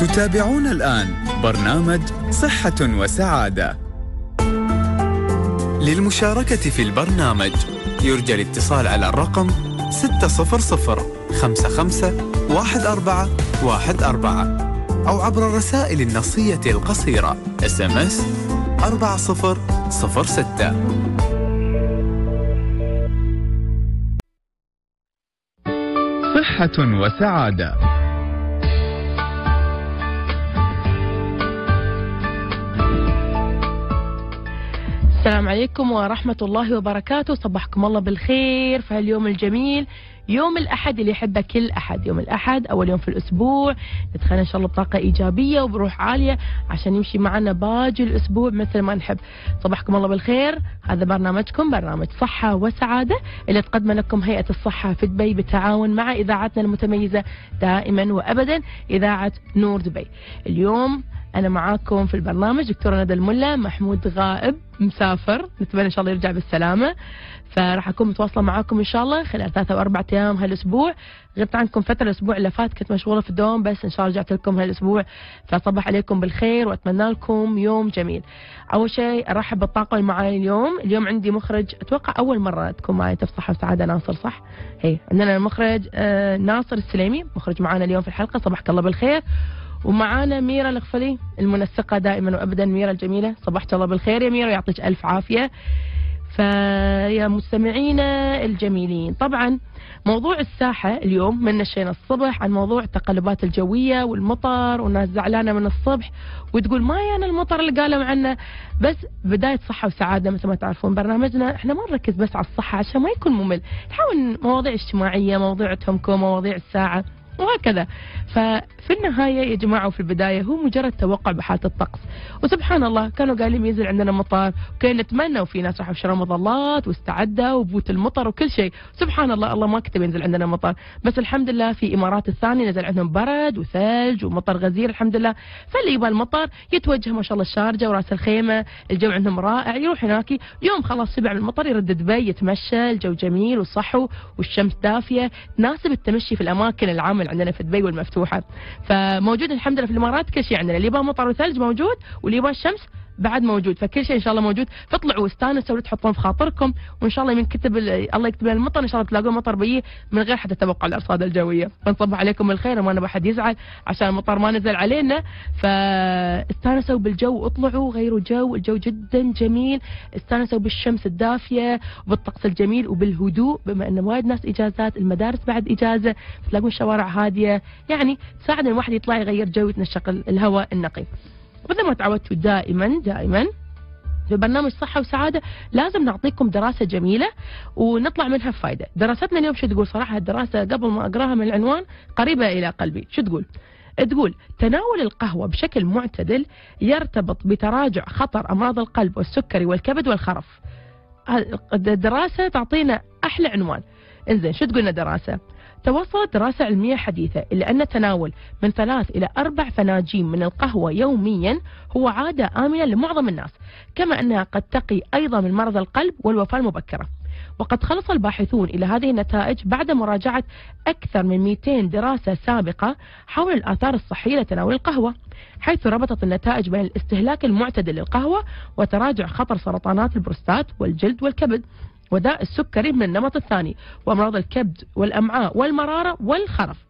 تتابعون الآن برنامج صحة وسعادة. للمشاركة في البرنامج يرجى الاتصال على الرقم 600 55 14 14 أو عبر الرسائل النصية القصيرة SMS 4006 صحة وسعادة. السلام عليكم ورحمة الله وبركاته. صبحكم الله بالخير في هاليوم الجميل يوم الأحد اللي يحبه كل أحد. يوم الأحد أول يوم في الأسبوع. ندخل إن شاء الله بطاقة إيجابية وبروح عالية عشان يمشي معنا باقي الأسبوع مثل ما نحب. صبحكم الله بالخير. هذا برنامجكم برنامج صحة وسعادة اللي تقدم لكم هيئة الصحة في دبي بالتعاون مع إذاعتنا المتميزة دائما وأبدا إذاعة نور دبي. اليوم أنا معاكم في البرنامج. دكتورة ندى الملا محمود غائب مسافر. نتمنى إن شاء الله يرجع بالسلامة. فراح أكون متواصلة معاكم إن شاء الله خلال ثلاثة أو أربعة أيام هالأسبوع. غبت عنكم فترة الأسبوع اللي فات كنت مشغولة في الدوام بس إن شاء الله رجعت لكم هالأسبوع. فصبح عليكم بالخير وأتمنى لكم يوم جميل. أول شيء أرحب بالطاقة اللي معاي اليوم. اليوم عندي مخرج أتوقع أول مرة تكون معي تفصح وسعادة ناصر صح؟ هي عندنا المخرج آه ناصر السليمي. مخرج معانا اليوم في الحلقة. صبحك الله بالخير. ومعانا ميرا الغفلي المنسقة دائما وأبدا. ميرا الجميلة صبحت الله بالخير يا ميرا يعطيك ألف عافية. فيا مستمعينا الجميلين طبعا موضوع الساحة اليوم من نشينا الصبح عن موضوع التقلبات الجوية والمطر والناس زعلانة من الصبح وتقول ما يعني المطر اللي قالوا عنه؟ بس بداية صحة وسعادة مثل ما تعرفون برنامجنا. إحنا ما نركز بس على الصحة عشان ما يكون ممل. نحاول مواضيع اجتماعية مواضيع تهمكم مواضيع الساعة. وهكذا. ففي النهاية يا جماعة وفي البداية هو مجرد توقع بحالة الطقس. وسبحان الله كانوا قايلين ينزل عندنا مطر وكان نتمنى وفي ناس راحوا شروا مظلات واستعدوا وبوت المطر وكل شيء. سبحان الله الله ما كتب ينزل عندنا مطر بس الحمد لله في إمارات الثانية نزل عندهم برد وثلج ومطر غزير الحمد لله. فاللي يبغى المطر يتوجه ما شاء الله الشارجة وراس الخيمة الجو عندهم رائع يروح هناك. يوم خلاص سبع من المطر يرد دبي يتمشى الجو جميل وصحو والشمس دافية. تناسب التمشي في الأماكن العامة عندنا في دبي والمفتوحة. فموجود الحمد لله في الإمارات كل شيء عندنا. اللي يبغى مطر وثلج موجود واللي يبغى الشمس بعد موجود. فكل شيء إن شاء الله موجود. فاطلعوا واستانسوا وتحطون في خاطركم. وإن شاء الله من كتب الله يكتب لنا المطر. إن شاء الله تلاقون مطر بيه من غير حتى توقع الأرصاد الجوية. فنصبح عليكم بالخير وما نبغى حد يزعل عشان المطر ما نزل علينا. فاستانسوا بالجو اطلعوا غيروا جو. الجو جدا جميل. استانسوا بالشمس الدافية وبالطقس الجميل وبالهدوء. بما أن وايد ناس إجازات المدارس بعد إجازة. تلاقون الشوارع هادية. يعني تساعد الواحد يطلع يغير جو يتنشق الهواء النقي. مثل ما تعودتوا دائما دائما. في برنامج صحة وسعادة لازم نعطيكم دراسة جميلة ونطلع منها بفائدة دراستنا اليوم شو تقول؟ صراحة الدراسة قبل ما أقراها من العنوان قريبة إلى قلبي. شو تقول؟ تقول تناول القهوة بشكل معتدل يرتبط بتراجع خطر أمراض القلب والسكري والكبد والخرف. الدراسة تعطينا أحلى عنوان. إنزين شو تقولنا دراسة؟ توصلت دراسة علمية حديثة إلى أن تناول من ثلاث إلى أربع فناجين من القهوة يوميا هو عادة آمنة لمعظم الناس كما أنها قد تقي أيضا من مرض القلب والوفاة المبكرة. وقد خلص الباحثون إلى هذه النتائج بعد مراجعة أكثر من 200 دراسة سابقة حول الآثار الصحية لتناول القهوة حيث ربطت النتائج بين الاستهلاك المعتدل للقهوة وتراجع خطر سرطانات البروستات والجلد والكبد. وداء السكري من النمط الثاني وأمراض الكبد والأمعاء والمرارة والخرف.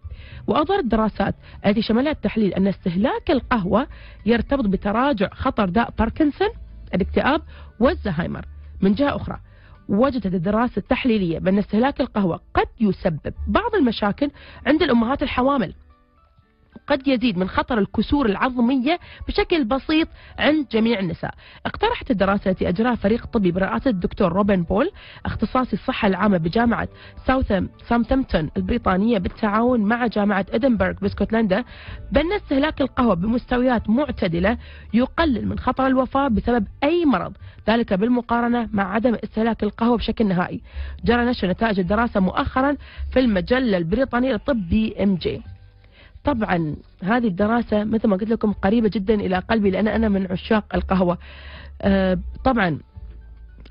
وأظهرت الدراسات التي شملها التحليل أن استهلاك القهوة يرتبط بتراجع خطر داء باركنسون الاكتئاب والزهايمر. من جهة أخرى وجدت الدراسة التحليلية بأن استهلاك القهوة قد يسبب بعض المشاكل عند الأمهات الحوامل. قد يزيد من خطر الكسور العظمية بشكل بسيط عند جميع النساء. اقترحت الدراسة التي أجراها فريق طبي برئاسة الدكتور روبن بول اختصاصي الصحة العامة بجامعة ساوثامبتون البريطانية بالتعاون مع جامعة إدنبرغ باسكتلندا بأن استهلاك القهوة بمستويات معتدلة يقلل من خطر الوفاة بسبب أي مرض ذلك بالمقارنة مع عدم استهلاك القهوة بشكل نهائي. جرى نشر نتائج الدراسة مؤخرا في المجلة البريطانية للطب BMJ طبعا هذه الدراسة مثل ما قلت لكم قريبة جدا إلى قلبي لأن أنا من عشاق القهوة. آه، طبعا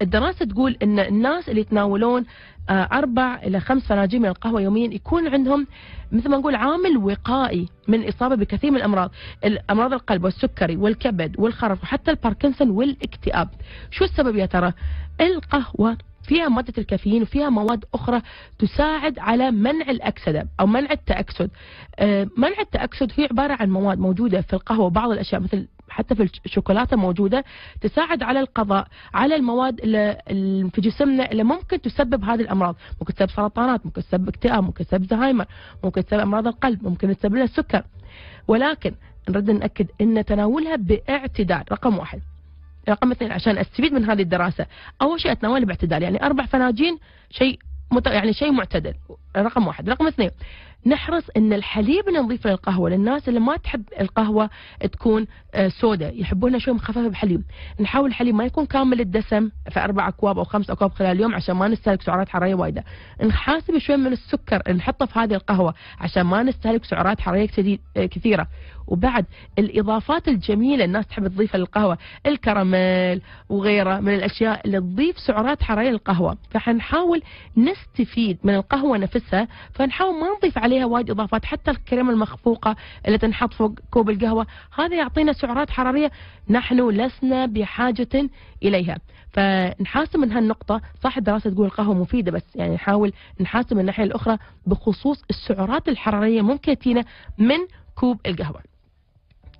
الدراسة تقول أن الناس اللي يتناولون آه، أربع إلى خمس فناجين من القهوة يوميا يكون عندهم مثل ما نقول عامل وقائي من الإصابة بكثير من الأمراض. أمراض القلب والسكري والكبد والخرف وحتى الباركنسون والإكتئاب. شو السبب يا ترى؟ القهوة. فيها مادة الكافيين وفيها مواد أخرى تساعد على منع الأكسدة أو منع التأكسد آه، منع التأكسد هي عبارة عن مواد موجودة في القهوة وبعض الأشياء مثل حتى في الشوكولاتة موجودة تساعد على القضاء على المواد اللي في جسمنا اللي ممكن تسبب هذه الأمراض، ممكن تسبب سرطانات، ممكن تسبب اكتئاب، ممكن تسبب زهايمر، ممكن تسبب أمراض القلب، ممكن تسبب لنا السكر. ولكن نرد نأكد إن تناولها باعتدال رقم واحد. رقم اثنين عشان أستفيد من هذه الدراسة، أول شيء اتناولها باعتدال يعني أربع فناجين شيء. يعني شيء معتدل. رقم واحد. رقم اثنين نحرص إن الحليب اللي نضيفه للقهوة للناس اللي ما تحب القهوة تكون آه، سوداء يحبونها شوي مخففة بحليب. نحاول الحليب ما يكون كامل الدسم في أربع أكواب أو خمس أكواب خلال اليوم عشان ما نستهلك سعرات حرارية وايدة. نحاسب شوي من السكر نحطه في هذه القهوة عشان ما نستهلك سعرات حرارية آه، كثيرة. وبعد الإضافات الجميلة الناس تحب تضيفها للقهوة الكراميل وغيره من الأشياء اللي تضيف سعرات حرارية للقهوة. فحنحاول نستفيد من القهوة نفسها فنحاول ما نضيف عليها وايد إضافات حتى الكريمة المخفوقة اللي تنحط فوق كوب القهوة. هذا يعطينا سعرات حرارية نحن لسنا بحاجة إليها. فنحاسب من هالنقطة. صح الدراسة تقول القهوة مفيدة بس يعني نحاول نحاسب من الناحية الأخرى بخصوص السعرات الحرارية ممكن تينا من كوب القهوة.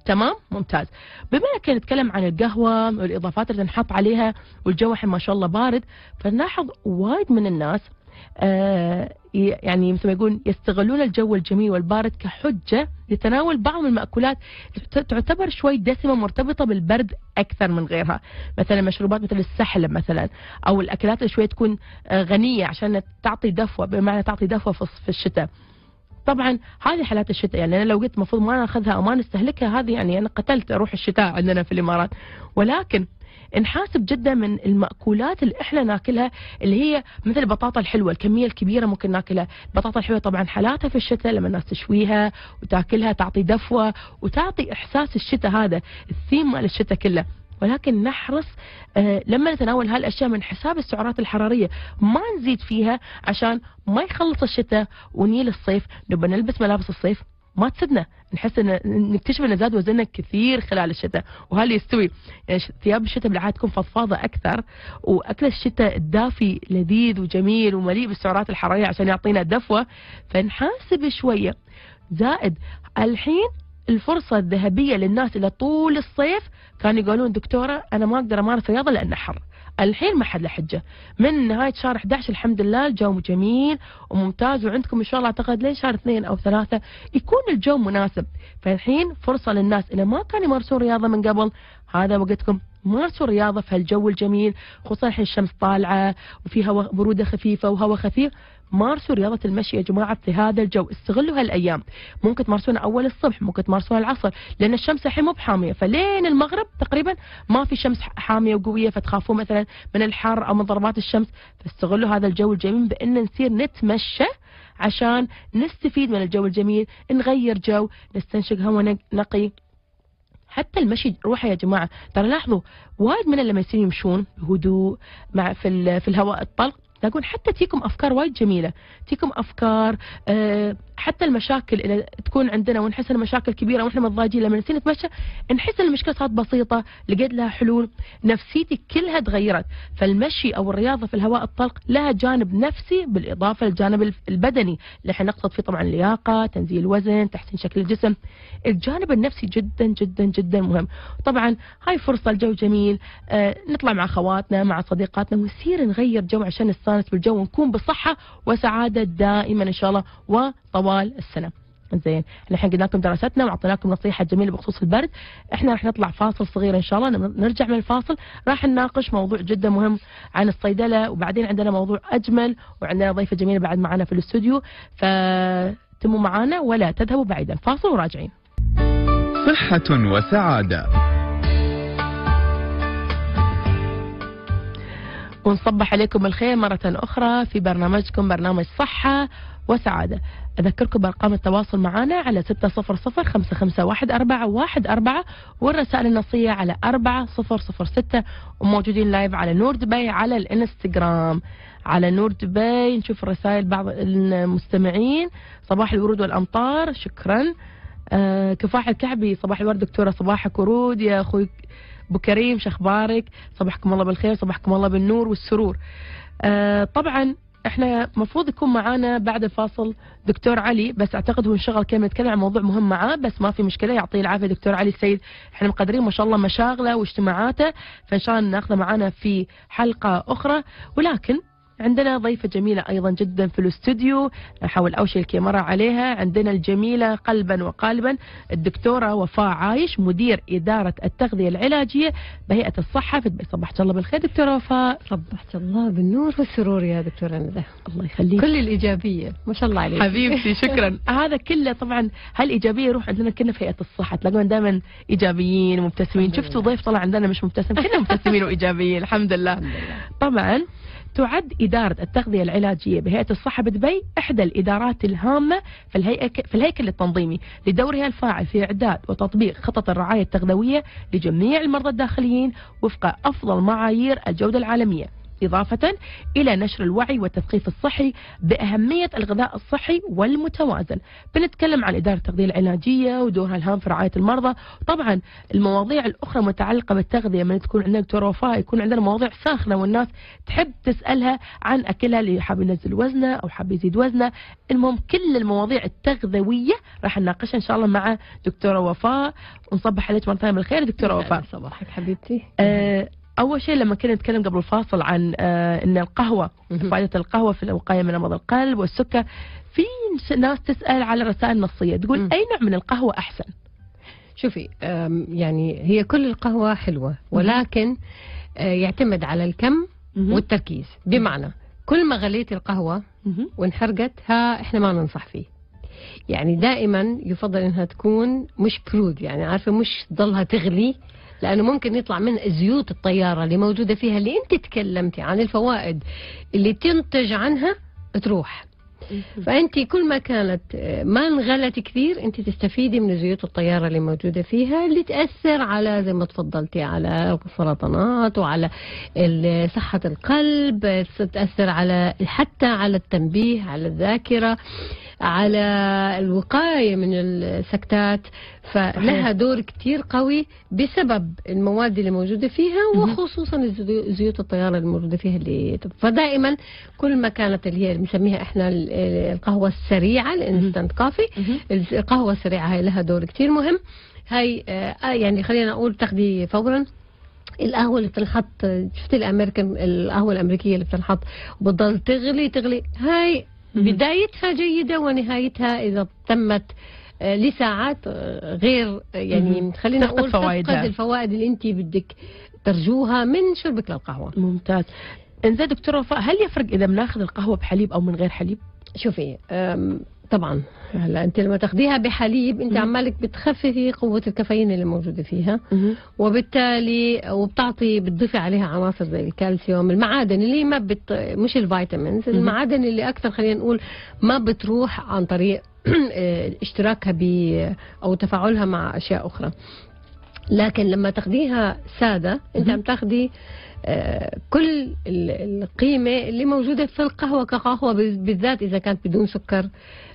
تمام؟ ممتاز. بما إنك نتكلم عن القهوة والإضافات اللي تنحط عليها والجو ما شاء الله بارد فنلاحظ وايد من الناس يعني مثل ما يقول يستغلون الجو الجميل والبارد كحجة لتناول بعض من المأكولات تعتبر شوي دسمة مرتبطة بالبرد أكثر من غيرها. مثلا مشروبات مثل السحلب مثلا أو الأكلات اللي شوي تكون آه، غنية عشان تعطي دفوة بمعنى تعطي دفوة في الشتاء. طبعا هذه حالات الشتاء يعني أنا لو قلت المفروض ما ناخذها أو ما نستهلكها هذه يعني أنا قتلت روح الشتاء عندنا في الإمارات. ولكن نحاسب جدا من المأكولات اللي إحنا ناكلها اللي هي مثل البطاطا الحلوة الكمية الكبيرة ممكن ناكلها. البطاطا الحلوة طبعا حالاتها في الشتاء لما الناس تشويها وتاكلها تعطي دفوة وتعطي إحساس الشتاء هذا الثيم مال الشتاء كله. ولكن نحرص آه لما نتناول هالأشياء من حساب السعرات الحرارية ما نزيد فيها عشان ما يخلص الشتاء ونيل الصيف. نبى نلبس ملابس الصيف ما تسدنا نحس ان نكتشف إن زاد وزننا كثير خلال الشتاء. وهل يستوي؟ يعني ثياب الشتاء بالعادة تكون فضفاضة أكثر وأكل الشتاء الدافي لذيذ وجميل ومليء بالسعرات الحرارية عشان يعطينا دفوة. فنحاسب شوية. زائد الحين الفرصة الذهبية للناس اللي طول الصيف كانوا يقولون دكتورة أنا ما أقدر أمارس رياضة لأن حر. الحين ما حد له حجة. من نهاية شهر 11 الحمد لله الجو جميل وممتاز وعندكم إن شاء الله أعتقد لين شهر اثنين أو ثلاثة يكون الجو مناسب. فالحين فرصة للناس اللي ما كانوا يمارسون رياضة من قبل هذا وقتكم. مارسوا رياضة في هالجو الجميل خصوصا الحين الشمس طالعة وفي هواء برودة خفيفة وهواء خفيف. مارسوا رياضة المشي يا جماعة في هذا الجو. استغلوا هالأيام. ممكن تمارسونها أول الصبح ممكن تمارسونها العصر لأن الشمس الحين مو بحامية. فلين المغرب تقريبا ما في شمس حامية وقوية فتخافون مثلا من الحر أو من ضربات الشمس. فاستغلوا هذا الجو الجميل بأن نصير نتمشى عشان نستفيد من الجو الجميل نغير جو نستنشق هواء نقي. حتى المشي روحه يا جماعة. ترى لاحظوا وايد من لما يمشون بهدوء مع في في الهواء الطلق. تلاقون حتى تيكم أفكار وايد جميلة. تيكم أفكار أه حتى المشاكل اللي تكون عندنا ونحس ان مشاكل كبيرة وإحنا متضايقين لما نسي نتمشى نحس إن المشكلة صارت بسيطة لقيت لها حلول نفسيتي كلها تغيرت. فالمشي أو الرياضة في الهواء الطلق لها جانب نفسي بالإضافة للجانب البدني. اللي إحنا نقصد فيه طبعا اللياقة تنزيل الوزن تحسين شكل الجسم. الجانب النفسي جدا جدا جدا مهم. طبعا هاي فرصة الجو جميل آه نطلع مع خواتنا مع صديقاتنا ونصير نغير جو عشان نستانس بالجو ونكون بصحة وسعادة دائما إن شاء الله وطوال السنة. زين. الحين قلنا لكم دراستنا وأعطيناكم نصيحة جميلة بخصوص البرد. إحنا راح نطلع فاصل صغير إن شاء الله. نرجع من الفاصل. راح نناقش موضوع جدا مهم عن الصيدلة وبعدين عندنا موضوع أجمل وعندنا ضيفة جميلة بعد معنا في الاستوديو. فتموا معنا ولا تذهبوا بعيدا. فاصل وراجعين. صحة وسعادة. ونصبح عليكم بالخير مرة أخرى في برنامجكم برنامج صحة وسعادة. أذكركم بأرقام التواصل معنا على ستة صفر صفر خمسة خمسة واحد أربعة واحد أربعة والرسائل النصية على أربعة صفر صفر ستة وموجودين لايف على نور دبي على الإنستغرام. على نور دبي نشوف الرسائل بعض المستمعين. صباح الورود والأمطار شكرا. آه كفاح الكعبي صباح الورد دكتورة صباحك ورود يا أخوي ابو كريم شخبارك؟ صباحكم الله بالخير صباحكم الله بالنور والسرور. آه طبعا إحنا المفروض يكون معانا بعد الفاصل دكتور علي بس أعتقد هو انشغل كلمة يتكلم عن موضوع مهم معاه بس ما في مشكلة يعطيه العافية دكتور علي السيد إحنا مقدرين ما شاء الله مشاغله واجتماعاته فإن شاء الله ناخذه معانا في حلقة أخرى. ولكن عندنا ضيفة جميلة أيضا جدا في الاستوديو أحاول أوشي الكاميرا عليها. عندنا الجميلة قلبا وقالبا الدكتورة وفاء عايش مدير إدارة التغذية العلاجية بهيئة الصحة في دبي. صبحت الله بالخير دكتورة وفاء. صبحت الله بالنور والسرور يا دكتورة ندى. الله يخليك. كل الإيجابية ما شاء الله عليك. حبيبتي شكرا. هذا كله طبعا هالإيجابية يروح عندنا كلنا في هيئة الصحة. تلاقون دائما إيجابيين ومبتسمين. شفتوا ضيف طلع عندنا مش مبتسم كلنا مبتسمين وإيجابيين الحمد لله. طبعا تعد إدارة التغذية العلاجية بهيئة الصحة بدبي إحدى الإدارات الهامة في الهيئة في الهيكل التنظيمي لدورها الفاعل في إعداد وتطبيق خطط الرعاية التغذوية لجميع المرضى الداخليين وفق أفضل معايير الجودة العالمية. إضافة إلى نشر الوعي والتثقيف الصحي بأهمية الغذاء الصحي والمتوازن. بنتكلم عن إدارة التغذية العلاجية ودورها الهام في رعاية المرضى. طبعا المواضيع الأخرى متعلقة بالتغذية من تكون عندنا دكتور وفاء يكون عندنا مواضيع ساخنة والناس تحب تسألها عن أكلها اللي حاب ينزل وزنه أو حاب يزيد وزنه. المهم كل المواضيع التغذوية راح نناقشها إن شاء الله مع دكتورة وفاء. ونصبح عليك مرة ثانية بالخير دكتورة وفاء. صباحك حبيبتي. آه أول شيء لما كنا نتكلم قبل الفاصل عن آه إن القهوة فائدة القهوة في الوقاية من أمراض القلب والسكر في ناس تسأل على رسائل نصيه تقول. أي نوع من القهوة أحسن؟ شوفي يعني هي كل القهوة حلوة ولكن آه، يعتمد على الكم والتركيز. بمعنى كل ما غليت القهوة مهم. وانحرقت ها إحنا ما ننصح فيه. يعني دائما يفضل إنها تكون مش برود يعني عارفة مش تضلها تغلي لأنه ممكن يطلع من زيوت الطيارة اللي موجودة فيها اللي انت تكلمتي عن الفوائد اللي تنتج عنها تروح. فأنت كل ما كانت ما انغلت كثير انت تستفيدي من زيوت الطيارة اللي موجودة فيها اللي تأثر على زي ما تفضلتي على السرطانات وعلى صحة القلب تأثر على حتى على التنبيه على الذاكرة. على الوقاية من السكتات فلها دور كتير قوي بسبب المواد اللي موجودة فيها وخصوصا زيوت الطيارة اللي موجوده فيها اللي فدائما كل ما كانت اللي هي بنسميها إحنا ال- القهوة السريعة الانستنت كافي مهم. القهوة السريعة هي لها دور كتير مهم. هاي آه يعني خلينا أقول تاخدي فورا القهوة اللي بتنحط شفت الامريكان القهوة الأمريكية اللي بتنحط وبتضل تغلي تغلي. هاي. بدايتها جيدة ونهايتها إذا تمت آه، لساعات آه، غير آه، يعني. خلينا نقول. تفقد الفوائد اللي انت بدك ترجوها من شربك للقهوة ممتاز إنزين دكتورة وفاء هل يفرق إذا بناخذ القهوة بحليب أو من غير حليب؟ شوفي طبعا هلا أنت لما تاخديها بحليب أنت. عمالك بتخففي قوة الكافيين اللي موجودة فيها. وبالتالي وبتعطي بتضيفي عليها عناصر زي الكالسيوم المعادن اللي ما بت مش الفيتامينز. المعادن اللي أكثر خلينا نقول ما بتروح عن طريق آه، اشتراكها ب أو تفاعلها مع أشياء أخرى لكن لما تاخديها سادة أنت. عم تاخدي آه، كل ال- القيمة اللي موجودة في القهوة كقهوة بال- بالذات إذا كانت بدون سكر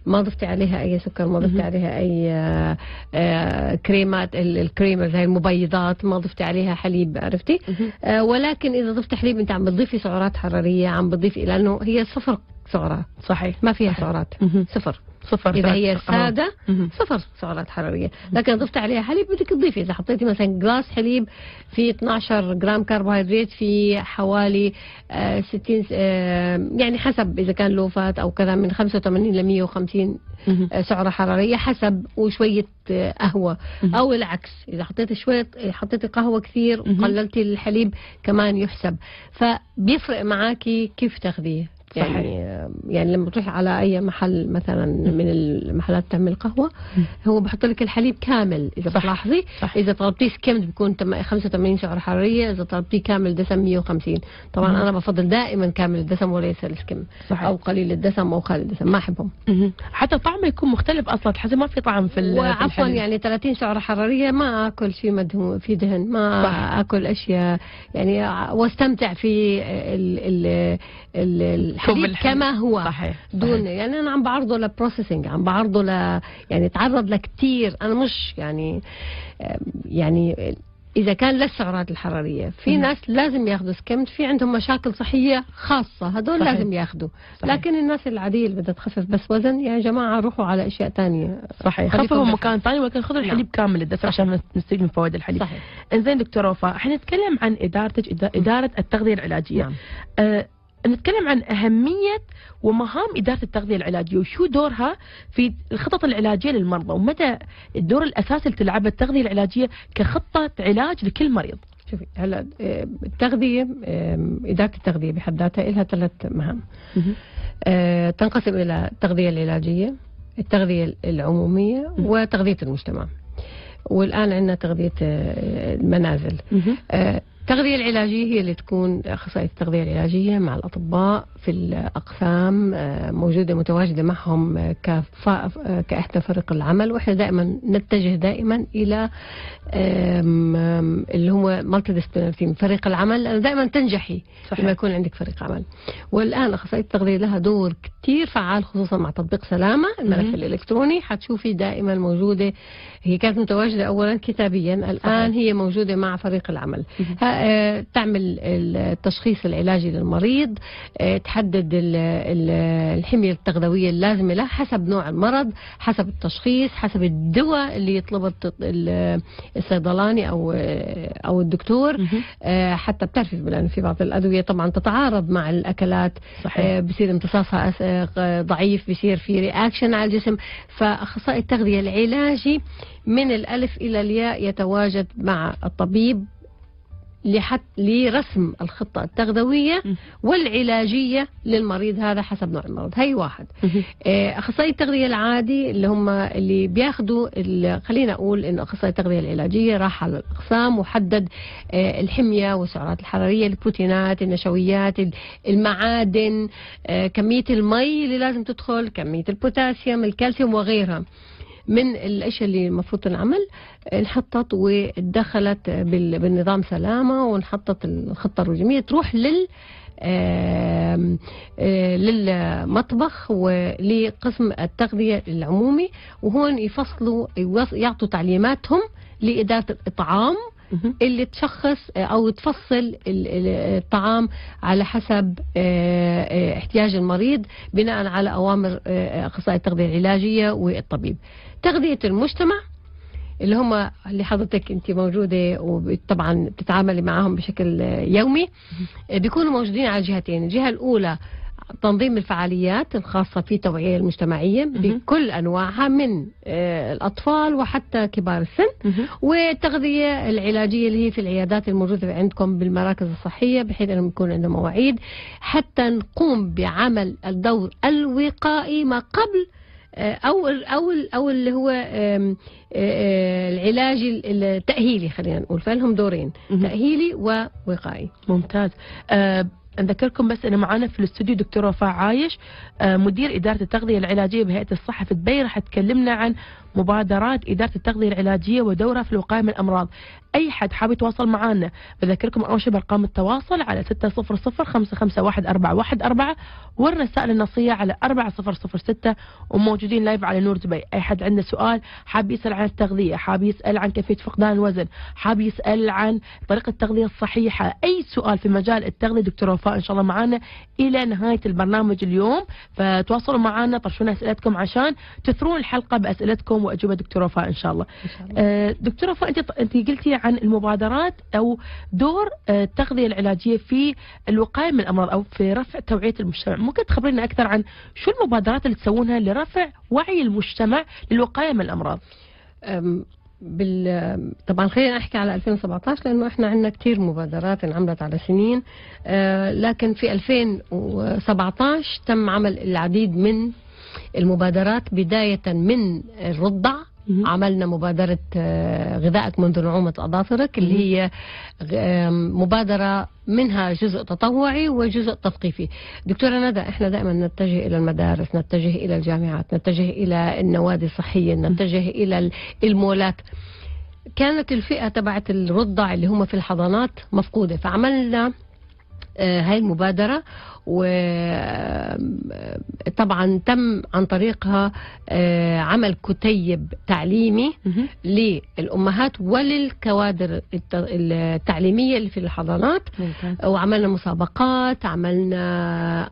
ما ضفتي عليها أي سكر ما ضفتي. عليها أي آه، آه، كريمات ال- الكريمرز هاي المبيضات ما ضفتي عليها حليب عرفتي. آه، ولكن إذا ضفتي حليب أنت عم بتضيفي سعرات حرارية عم بتضيفي لأنه هي صفر سعرات صحيح ما فيها صحيح. سعرات. صفر صفر إذا هي آه. سادة. صفر سعرات حرارية لكن ضفت عليها حليب بدك تضيفي إذا حطيتي مثلا جلاس حليب في 12 جرام كربوهيدرات في حوالي آه، 60 آه، يعني حسب إذا كان لو فات أو كذا من 85 ل 150 مهم. آه، سعرة حرارية حسب وشوية آه، قهوة مهم. أو العكس إذا حطيتي شوية حطيتي قهوة كثير. وقللتي الحليب كمان يحسب فبيفرق معاكي كيف تاخذيه يعني يعني لما تروح على أي محل مثلا من المحلات تعمل قهوه هو بحط لك الحليب كامل إذا صح. بتلاحظي صح. إذا طلبتيه سكمد بيكون تم- 85 سعر حرارية إذا طلبتيه كامل دسم 150 طبعا مم. أنا بفضل دائما كامل الدسم وليس السكم صحيح. أو قليل الدسم أو خالي الدسم ما أحبهم. حتى طعمه يكون مختلف أصلا تحسي ما في طعم في وعفوا. يعني 30 سعره حرارية ما آكل شيء مدهون في دهن ما صح. آكل أشياء يعني وأستمتع في ال ال الحليب. كما هو صحيح دون صحيح. يعني أنا عم بعرضه لبروسيسنج عم بعرضه ل يعني تعرض لكثير أنا مش يعني يعني إذا كان للسعرات الحرارية في مم. ناس لازم ياخذوا سكمت في عندهم مشاكل صحية خاصة هدول صحيح. لازم ياخذوا. لكن الناس العادية اللي بدها تخفف بس وزن يا جماعة روحوا على أشياء ثانية صحيح خففوا. مكان ثاني ولكن خذوا الحليب كامل الدسم عشان نستفيد من فوائد الحليب صحيح إنزين دكتوره وفاء حنتكلم عن ادارتك إدارة التغذية العلاجية نعم آه نتكلم عن أهمية ومهام إدارة التغذية العلاجية وشو دورها في الخطط العلاجية للمرضى ومدى الدور الأساسي اللي تلعبه التغذية العلاجية كخطة علاج لكل مريض؟ شوفي هلا التغذية آه، إدارة التغذية بحد ذاتها لها ثلاث مهام. آه، تنقسم إلى التغذية العلاجية التغذية العمومية وتغذية المجتمع. والآن عندنا تغذية آه، المنازل. التغذية العلاجية هي اللي تكون أخصائية التغذية العلاجية مع الأطباء في الأقسام آه، موجودة متواجدة معهم آه، آه، كإحدى فريق العمل وإحنا دائما نتجه دائما إلى اللي هو مالتي ديسبلينري فريق العمل لأنه دائما تنجحي صحيح. لما يكون عندك فريق عمل والآن أخصائية التغذية لها دور كتير فعال خصوصا مع تطبيق سلامة الملف. الإلكتروني حتشوفي دائما موجودة هي كانت متواجدة أولا كتابيا الآن صحيح. هي موجودة مع فريق العمل تعمل التشخيص العلاجي للمريض آه، تحدد ال- ال- الحمية التغذوية اللازمة له حسب نوع المرض حسب التشخيص حسب الدواء اللي يطلبه الصيدلاني أو آه، أو الدكتور. آه، حتى بتعرفي لأن في بعض الأدوية طبعا تتعارض مع الأكلات. صحيح. آه، بصير امتصاصها آه، ضعيف بصير في رياكشن على الجسم. فأخصائي التغذية العلاجي من الألف إلى الياء يتواجد مع الطبيب لحت لرسم الخطة التغذوية م. والعلاجية للمريض هذا حسب نوع المرض هي واحد. آه، أخصائي التغذية العادي اللي هم اللي بياخذوا ال- خلينا أقول إنه أخصائي التغذية العلاجية راح على الأقسام وحدد آه، الحمية والسعرات الحرارية البروتينات النشويات ال- المعادن آه، كمية المي اللي لازم تدخل كمية البوتاسيوم الكالسيوم وغيرها من الأشياء اللي المفروض تنعمل انحطت ودخلت بال- بالنظام سلامة وانحطت الخطة الرجيمية تروح لل آه، للمطبخ ولقسم التغذية العمومي وهون يفصلوا يعطوا تعليماتهم لإدارة الإطعام. اللي تشخص آه، أو تفصل ال- ال- الطعام على حسب آه، آه، احتياج المريض بناء على أوامر آه، أخصائي التغذية العلاجية والطبيب. تغذية المجتمع اللي هم اللي حضرتك أنت موجودة وطبعا بتتعاملي معهم بشكل يومي بيكونوا موجودين على جهتين الجهة الأولى تنظيم الفعاليات الخاصة في التوعية المجتمعية. بكل أنواعها من آه، الأطفال وحتى كبار السن. والتغذية العلاجية اللي هي في العيادات الموجودة عندكم بالمراكز الصحية بحيث أنهم يكون عندهم مواعيد حتى نقوم بعمل الدور الوقائي ما قبل آه، أو أو أو اللي هو آه، العلاجي التأهيلي خلينا نقول فلهم دورين مهم. تأهيلي ووقائي ممتاز نذكركم بس ان معانا في الاستوديو دكتور وفاء عايش أه مدير إدارة التغذية العلاجية بهيئة الصحة في دبي راح تكلمنا عن مبادرات إدارة التغذية العلاجية ودورها في الوقاية من الأمراض. أي حد حاب يتواصل معنا بذكركم أول شيء بأرقام التواصل على 600 551 والرسائل النصية على 4006 وموجودين لايف على نور دبي، أي حد عنده سؤال حاب يسأل عن التغذية، حاب يسأل عن كيفية فقدان الوزن، حاب يسأل عن طريقة التغذية الصحيحة، أي سؤال في مجال التغذية دكتور وفاء إن شاء الله معانا إلى نهاية البرنامج اليوم، فتواصلوا معنا طرشون أسئلتكم عشان تثرون الحلقة بأسئلتكم وأجوبة دكتور وفاء إن شاء الله. إن شاء الله. آه، دكتورة وفاء أنت أنت قلتي عن المبادرات أو دور آه، التغذية العلاجية في الوقاية من الأمراض أو في رفع توعية المجتمع، ممكن تخبرينا أكثر عن شو المبادرات اللي تسوونها لرفع وعي المجتمع للوقاية من الأمراض؟ أم، بال طبعا خلينا نحكي على 2017 لأنه إحنا عندنا كثير مبادرات انعملت على سنين آه، لكن في 2017 تم عمل العديد من المبادرات بداية من الرضع. عملنا مبادرة آه، غذائك منذ نعومة أظافرك اللي هي مبادرة منها جزء تطوعي وجزء تثقيفي. دكتورة ندى إحنا دائما نتجه إلى المدارس نتجه إلى الجامعات نتجه إلى النوادي الصحية نتجه إلى ال- المولات. كانت الفئة تبعت الرضع اللي هم في الحضانات مفقودة. فعملنا آه، هاي المبادرة وطبعا تم عن طريقها آه، عمل كتيب تعليمي. للأمهات وللكوادر الت- التعليمية اللي في الحضانات وعملنا مسابقات عملنا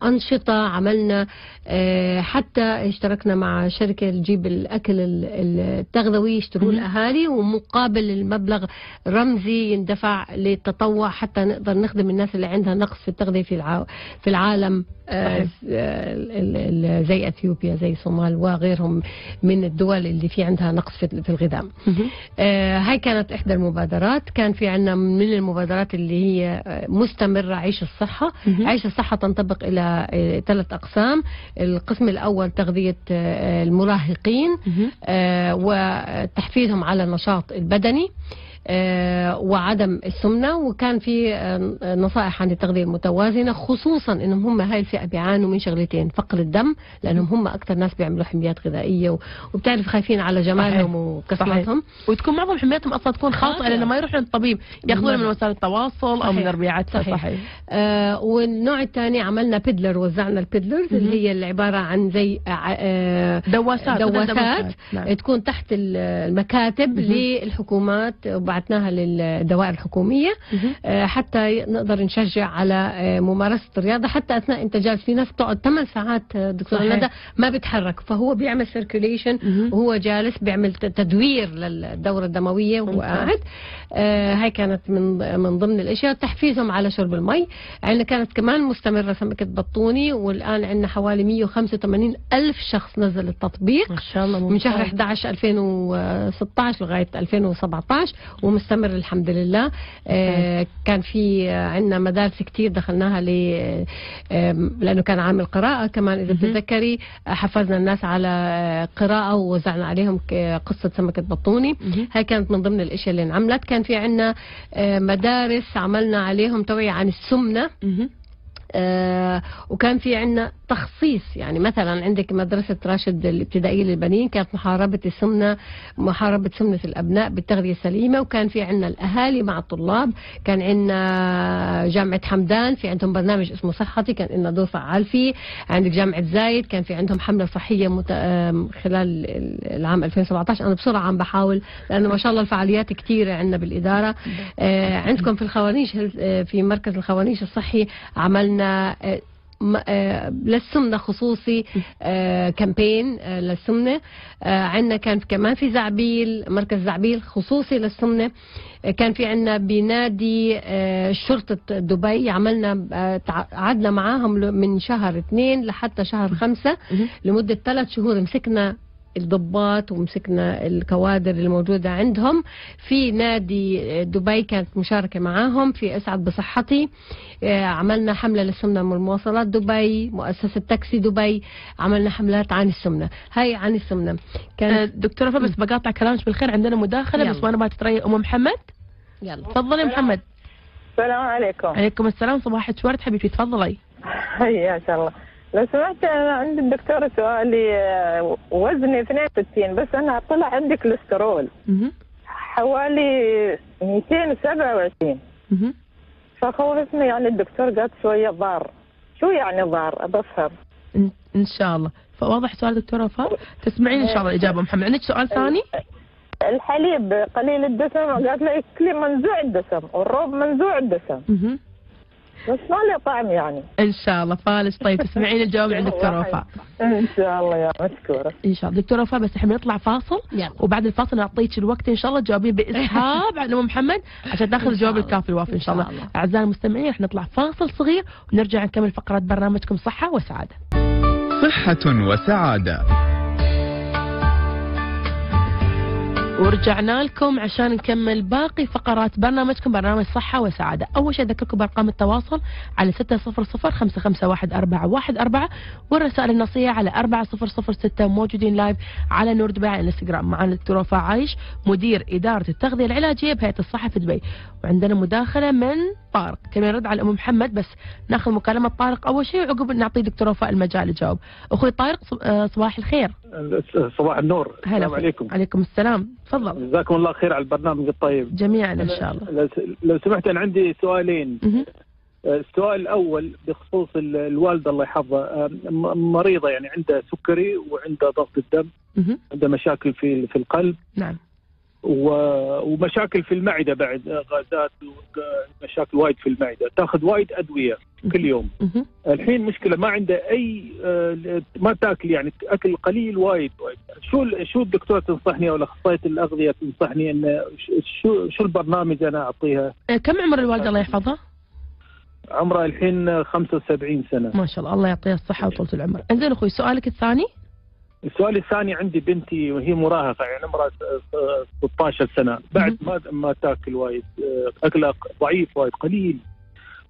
أنشطة عملنا آه، حتى اشتركنا مع شركة تجيب الأكل ال- ال- التغذوي يشتروه. الأهالي ومقابل المبلغ رمزي يندفع للتطوع حتى نقدر نخدم الناس اللي عندها نقص في التغذية في الع- في العالم آه، صحيح. آه، زي أثيوبيا زي الصومال وغيرهم من الدول اللي في عندها نقص في الغذاء. آه، هاي كانت إحدى المبادرات كان في عنا من المبادرات اللي هي مستمرة عيش الصحة مهم. عيش الصحة تنطبق آه، ثلاث أقسام القسم الأول تغذية آه، المراهقين. آه، وتحفيزهم على النشاط البدني آه، وعدم السمنة وكان في آه، نصائح عن التغذية المتوازنة خصوصا إنهم هم هاي الفئة بيعانوا من شغلتين فقر الدم لأنهم هم أكثر ناس بيعملوا حميات غذائية و- وبتعرف خايفين على جمالهم وكسمتهم وتكون معظم حمياتهم أصلا تكون خاطئة. لأنه ما يروحون للطبيب ياخذونها من مرة. وسائل التواصل أو من صحيح. الربيعات صحيح. صحيح آه والنوع الثاني عملنا بيدلر وزعنا البيدلرز اللي هي اللي عبارة عن زي آه، آه دواسات دواسات نعم. تكون تحت ال- المكاتب. للحكومات وبعتناها للدوائر الحكومية. آه، حتى نقدر نشجع على آه، ممارسة الرياضة حتى أثناء أنت جالس في ناس بتقعد 8 ساعات آه، دكتور. ندى ما بيتحرك فهو بيعمل circulation. وهو جالس بيعمل تدوير للدورة الدموية وهو. قاعد هاي كانت من من ضمن الأشياء تحفيزهم على شرب المي عندنا كانت كمان مستمرة سمكة بطوني والآن عندنا حوالي 185 ألف شخص نزل التطبيق ما شاء الله من شهر ممتاز. 11 2016 لغاية 2017 ومستمر الحمد لله آه كان في عندنا مدارس كتير دخلناها ل آم، لأنه كان عامل قراءة كمان إذا مهم. بتتذكري آه، حفزنا الناس على آه، قراءة ووزعنا عليهم قصة سمكة بطوني. هاي كانت من ضمن الأشياء اللي انعملت كان في عندنا مدارس عملنا عليهم توعية عن. آه، وكان في عندنا تخصيص يعني مثلا عندك مدرسة راشد الابتدائية للبنين كانت محاربة السمنة محاربة سمنة الأبناء بالتغذية السليمة وكان في عندنا الأهالي مع الطلاب كان عندنا جامعة حمدان في عندهم برنامج اسمه صحتي كان لنا دور فعال فيه. عندك جامعة زايد كان في عندهم حملة صحية مت... خلال العام 2017 أنا بسرعة عم بحاول لأنه ما شاء الله الفعاليات كثيرة عندنا بالإدارة. آه، عندكم في الخوانيش آه، في مركز الخوانيش الصحي عملنا آه، آه، للسمنة خصوصي آه، كامبين للسمنة. آه، عندنا كان كمان في زعبيل مركز زعبيل خصوصي للسمنة. آه، كان في عندنا بنادي شرطة دبي. عملنا قعدنا معاهم من شهر اثنين لحتى شهر خمسة. لمدة ثلاث شهور مسكنا الضباط ومسكنا الكوادر الموجودة عندهم. في نادي دبي كانت مشاركة معاهم. في أسعد بصحتي آه، عملنا حملة للسمنة من المواصلات دبي مؤسسة تاكسي دبي عملنا حملات عن السمنة. هاي عن السمنة. آه، كانت دكتورة فبس بقاطع كلامك بالخير عندنا مداخلة بس يلا. وأنا ما تتري أم محمد؟ يلا. تفضلي محمد. السلام عليكم. عليكم السلام. صباح الورد حبيبتي تفضلي. حياك الله. لو سمحت أنا عندي الدكتور سؤالي آه، وزني 62 بس أنا طلع عندي كوليسترول. حوالي 227 مهم. فخوفني يعني الدكتور قال شوية ضار. شو يعني ضار؟ بفهم إن شاء الله. فواضح سؤال دكتورة وفاء؟ تسمعين إن شاء الله الإجابة محمد. عندك سؤال ثاني؟ الحليب قليل الدسم قالت لي كلي منزوع الدسم والروب منزوع الدسم. بس ما له طعم يعني. إن شاء الله فالش طيب تسمعين الجواب عند دكتورة وفاء إن شاء الله يا مشكورة. إن شاء الله. دكتورة وفاء بس إحنا بنطلع فاصل يلا. وبعد الفاصل نعطيك الوقت إن شاء الله. تجاوبين بإسهاب على أم محمد عشان تاخذ الجواب. الكافي الوافي إن شاء إن الله شاء الله. أعزائي المستمعين رح نطلع فاصل صغير ونرجع نكمل فقرات برنامجكم صحة وسعادة. صحة وسعادة. ورجعنا لكم عشان نكمل باقي فقرات برنامجكم برنامج صحة وسعادة. أول شيء أذكركم بأرقام التواصل على ستة صفر صفر خمسة خمسة واحد أربعة واحد أربعة والرسائل النصية على أربعة صفر صفر ستة موجودين لايف على نور دبي على الانستغرام معنا الدكتور وفاء عايش مدير إدارة التغذية العلاجية بهيئة الصحة في دبي. وعندنا مداخلة من طارق. كما نرد على أم محمد؟ بس ناخذ مكالمة طارق. أول شيء وعقب نعطي دكتور وفاء المجال يجاوب أخوي طارق آه، صباح الخير. صباح النور. هلا السلام. عليكم. عليكم السلام. تفضل. جزاكم الله خير على البرنامج الطيب. جميعا إن شاء الله. لو- سمحت أنا عندي سؤالين. مهم. السؤال الأول بخصوص ال- الوالده الله يحفظها م- مريضة يعني عندها سكري وعندها ضغط الدم. عندها مشاكل في في القلب. نعم. ومشاكل في المعدة بعد غازات ومشاكل وايد في المعدة. تاخذ وايد أدوية كل يوم. الحين مشكلة ما عنده أي آه، ما تاكل يعني أكل قليل وايد وايد. شو شو الدكتور تنصحني أو اخصائيه الأغذية تنصحني إن ش- شو شو البرنامج أنا أعطيها؟ آه، كم عمر الوالدة الله يحفظها؟ عمرها الحين 75 سنة. ما شاء الله الله يعطيها الصحة وطولة العمر. انزين أخوي سؤالك الثاني؟ السؤال الثاني عندي بنتي وهي مراهقة يعني عمرها س- 16 سنة. بعد ما ما تاكل وايد آه، أكلها ضعيف وايد قليل.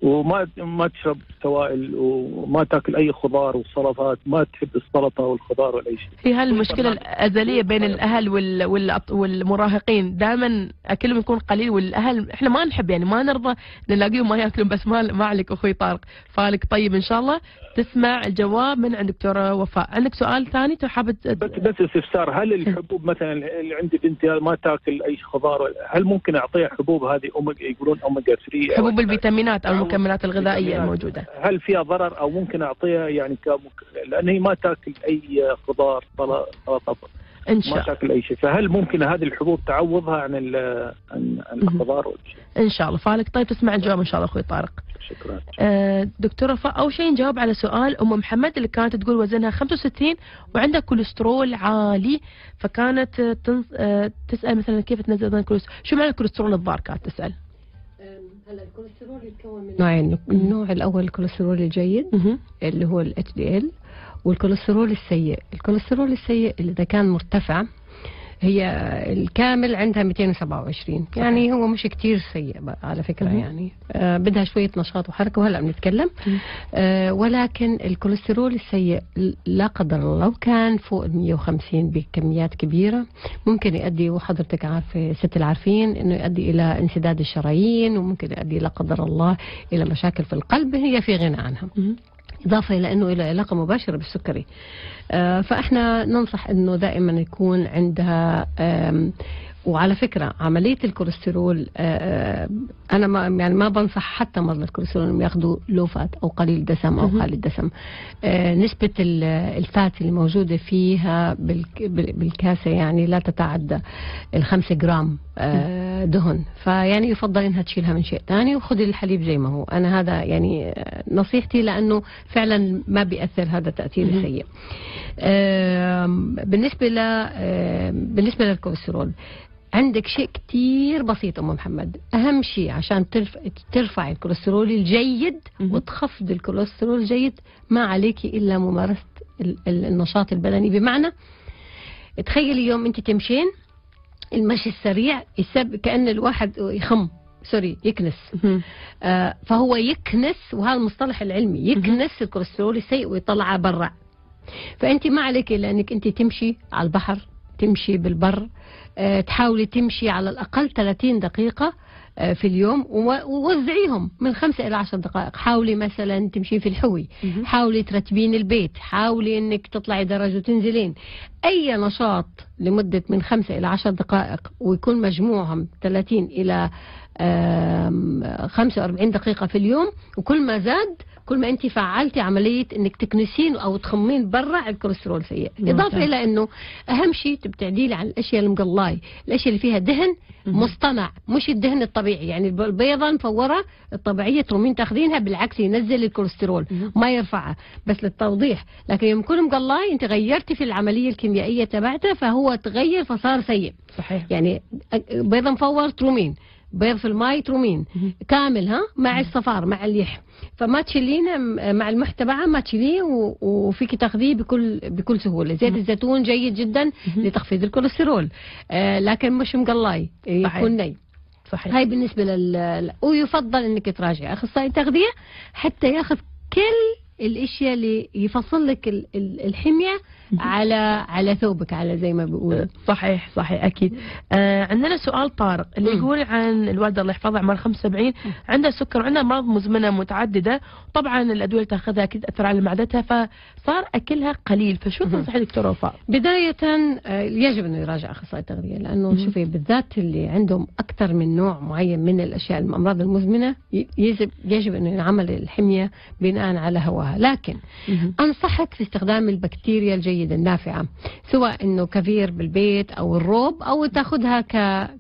وما ما تشرب سوائل وما تاكل أي خضار وسلطات ما تحب السلطة والخضار ولا أي شيء. في هالمشكلة الأزلية بين الأهل وال... وال... والمراهقين دائما أكلهم يكون قليل والأهل إحنا ما نحب يعني ما نرضى نلاقيهم ما يأكلون بس ما ما عليك أخوي طارق. فالك طيب إن شاء الله. تسمع الجواب من عند دكتورة وفاء. عندك سؤال ثاني حابب بس بس استفسار هل الحبوب مثلا اللي عندي بنتي ما تاكل أي خضار؟ هل ممكن أعطيها حبوب؟ هذه أوميجا يقولون أوميجا 3 أو- حبوب الفيتامينات أو المكملات الغذائية فيتامينات. الموجودة هل فيها ضرر أو ممكن أعطيها يعني كمك... لأن هي ما تأكل أي خضار سل- سلطه ما شاء تأكل أي شيء فهل ممكن هذه الحبوب تعوضها عن ال- عن. الخضار؟ إن شاء الله فالك طيب تسمع الجواب إن شاء الله أخوي طارق شكرا آه، دكتورة وفاء أول شيء نجاوب على سؤال أم محمد اللي كانت تقول وزنها 65 وعندها كوليسترول عالي فكانت آه،. آه، تسأل مثلا كيف تنزل الكوليسترول شو معنى الكوليسترول الضار كانت تسأل هلا الكوليسترول يتكون من نوعين النوع الأول الكوليسترول الجيد. اللي هو ال HDL والكوليسترول السيء الكوليسترول السيء اللي إذا كان مرتفع هي الكامل عندها 227 يعني هو مش كتير سيء على فكرة مهم. يعني. آه بدها شوية نشاط وحركة وهلأ بنتكلم. مم. آه ولكن الكوليسترول السيء لا قدر الله لو كان فوق ال 150 بكميات كبيرة. ممكن يؤدي وحضرتك عارفة ست العارفين إنه يؤدي إلى انسداد الشرايين وممكن يؤدي لا قدر الله إلى مشاكل في القلب. هي في غنى عنها. مهم. إضافة إلى أنه إلى علاقة مباشرة بالسكري. آه، فإحنا ننصح أنه دائما يكون عندها وعلى فكرة عملية الكوليسترول آه، آه، أنا ما يعني ما بنصح حتى مرضى الكوليسترول أنهم ياخذوا low fat أو قليل دسم أو. قليل دسم. آه، نسبة ال- ال fat اللي موجودة فيها بالك- بال- بالكاسة يعني لا تتعدى الخمسة جرام دهن. فيعني يفضل إنها تشيلها من شيء ثاني وخذي الحليب زي ما هو. أنا هذا يعني نصيحتي لأنه فعلا ما بيأثر هذا التاثير مهم. بالنسبة ل آم، بالنسبة للكوليسترول عندك شيء كتير بسيط أم محمد. أهم شيء عشان ترفع ترفع الكوليسترول الجيد. وتخفض الكوليسترول الجيد ما عليك إلا ممارسة ال- ال- النشاط البدني. بمعنى تخيلي يوم أنت تمشين المشي السريع يسبب كأن الواحد يخم sorry يكنس. آه فهو يكنس وهذا المصطلح العلمي يكنس الكوليسترول السيء ويطلعه برا. فأنت ما عليك إلا أنك أنت تمشي على البحر تمشي بالبر آه تحاولي تمشي على الأقل 30 دقيقة آه، في اليوم وو- ووزعيهم من خمسة إلى عشر دقائق حاولي مثلا تمشين في الحوي. حاولي ترتبين البيت حاولي أنك تطلعي درج وتنزلين أي نشاط لمدة من خمسة إلى عشر دقائق ويكون مجموعهم 30 إلى آم، 45 دقيقة في اليوم وكل ما زاد كل ما انت فعلتي عملية انك تكنسين أو تخمين برا الكوليسترول سيء. إضافة إلى إنه أهم شيء تبتعدي عن الأشياء المقلاي الأشياء اللي فيها دهن. مصطنع مش الدهن الطبيعي. يعني الب- البيضة مفورة الطبيعية ترومين تاخذينها بالعكس ينزل الكوليسترول. ما يرفعها. بس للتوضيح لكن يوم يكون مقلاي انت غيرتي في العملية الكيميائية تبعته فهو تغير فصار سيء. صحيح. يعني بيضة مفور ترومين بيض في الماء ترومين. كامل ها؟ مع الصفار مع الليح فما تشيلينه مع المح تبعه ما تشيليه وفيك تاخذيه بكل بكل سهولة. زيت. الزيتون جيد جدا. لتخفيض الكوليسترول. آه لكن مش مقلاي صحيح. يكون ني. صحيح. هاي بالنسبة لل ويفضل إنك تراجعي أخصائي تغذيه حتى ياخذ كل الاشياء اللي يفصل لك ال- ال- الحمية على على ثوبك على زي ما بيقولوا صحيح صحيح أكيد آه عندنا سؤال طارق اللي. يقول عن الوالده الله يحفظها عمرها 75 عندها سكر وعندها أمراض مزمنة متعددة طبعا الأدوية اللي تأخذها أكيد تاثر على معدتها فصار أكلها قليل فشو مم. تنصحي دكتورة وفاء؟ بداية آه، يجب أنه يراجع أخصائي التغذية لأنه مهم. شوفي بالذات اللي عندهم أكثر من نوع معين من الأشياء الأمراض المزمنة ي- يجب يجب أنه ينعمل الحمية بناء على هواها لكن أنصحك في استخدام البكتيريا الجيدة النافعة سواء أنه كفير بالبيت أو الروب أو تاخذها ك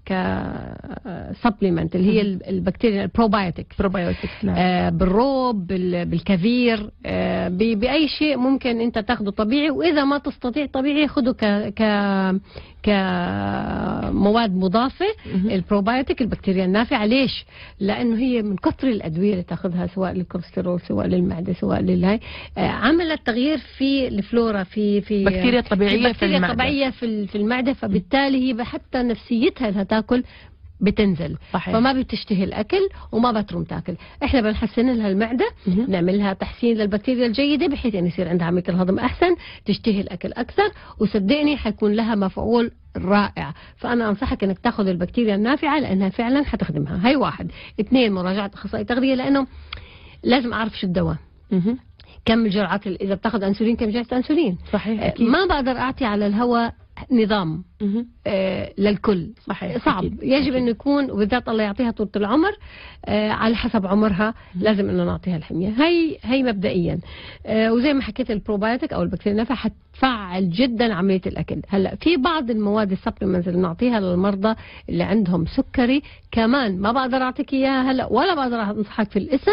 ك supplement اللي هي ال- البكتيريا ال probiotic probiotics نعم. آه، بالروب بال- بالكفير آه، ب- بأي شيء ممكن أنت تاخده طبيعي وإذا ما تستطيع طبيعي خده ك ك كمواد مضافة. البروبايوتيك البكتيريا النافعة ليش؟ لأنه هي من كثر الأدوية اللي تأخذها سواء للكوليسترول سواء للمعدة سواء للهاي آه، عملت تغيير في الفلورا في في بكتيريا طبيعية في البكتيريا المعدة في ال- في المعدة فبالتالي هي حتى نفسيتها إنها تأكل بتنزل. صحيح. فما بتشتهي الأكل وما بتروم تاكل. إحنا بنحسن لها المعدة. نعمل لها تحسين للبكتيريا الجيدة بحيث ان يصير عندها عمليه الهضم أحسن تشتهي الأكل أكثر وصدقني حيكون لها مفعول رائع. فأنا أنصحك إنك تأخذ البكتيريا النافعة لأنها فعلا حتخدمها. هاي واحد. اثنين مراجعة أخصائي تغذية لأنه لازم أعرف شو الدواء. كم الجرعات ال- إذا بتاخذ أنسولين كم جرعه أنسولين. صحيح أكيد. ما بقدر أعطي على الهواء نظام. للكل. صحيح صعب. أكيد. يجب أكيد. انه يكون وبالذات الله يعطيها طول العمر آه على حسب عمرها لازم انه نعطيها الحمية. هي هي مبدئيا. آه وزي ما حكيت البروبايوتيك أو البكتيريا النافعة حتفعل جدا عملية الأكل. هلأ في بعض المواد ال supplements اللي نعطيها للمرضى اللي عندهم سكري كمان ما بقدر أعطيك إياها هلأ ولا بقدر أنصحك في الاسم.